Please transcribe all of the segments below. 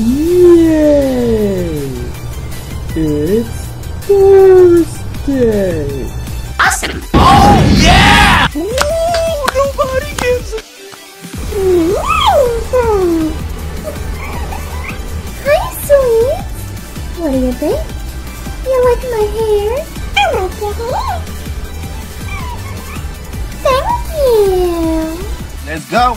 Yay! It's Thursday! Awesome! Oh, yeah! Ooh, nobody gives it. Hi, sweets. What do you think? You like my hair? I like your hair. Thank you. Let's go.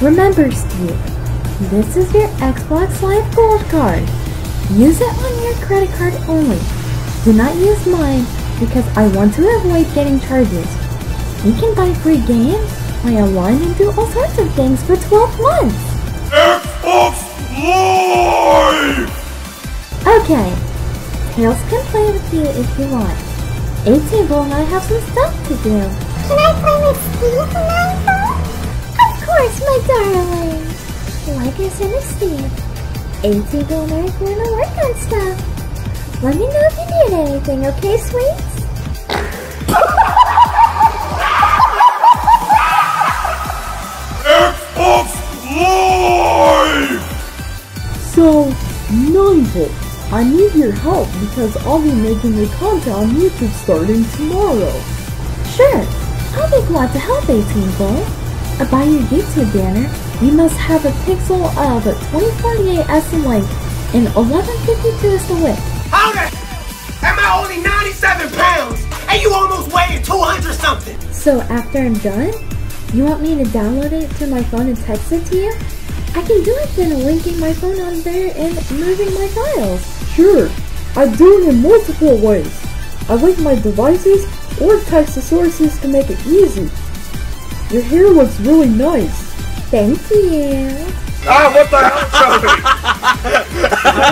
Remember, Steve, this is your Xbox Live Gold card. Use it on your credit card only. Do not use mine because I want to avoid getting charges. You can buy free games, play online, and do all sorts of things for 12 months. Xbox Live! Okay, Tails can play with you if you want. 18 and I have some stuff to do. Can I play with Steve tonight? Of course, my darling. Like I said to Steve, 18 and are going to work on stuff. Let me know if you need anything, okay, sweets? Xbox Live! So, 9 volt, I need your help because I'll be making a content on YouTube starting tomorrow. Sure, I'll be glad to help 18 Volt. By your YouTube banner, you must have a pixel of 2048 as the length and 1152 as the width. How the am I only 97 pounds and you almost weighing 200 something? So after I'm done, you want me to download it to my phone and text it to you? I can do it then linking my phone on there and moving my files. Sure, I do it in multiple ways. I link my devices or text the sources to make it easy. Your hair looks really nice. Thank you. Ah, what the hell, Toby?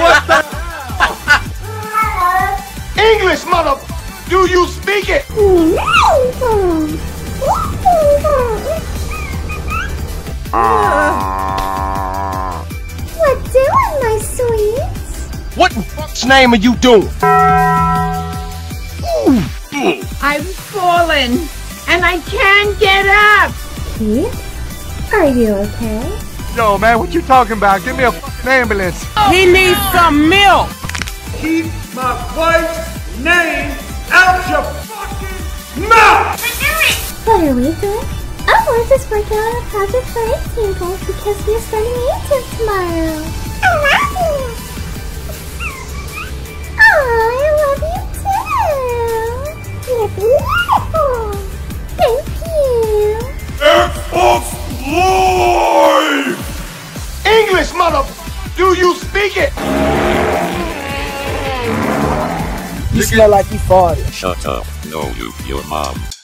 what the hell? English, mother... Do you speak it? What doing, my sweets? What in fuck's name are you doing? I'm fallen and I can't get up. Keith, are you okay? Yo, man, what you talking about? Give me a fucking ambulance. He needs some milk. Keep my wife's name out your fucking mouth! What are we doing? Oh, we're just working on a project for 18 goals because we're starting YouTube tomorrow. I love you! Oh, I love you too! You're it? You smell like you farted. Shut up. No, you, your mom.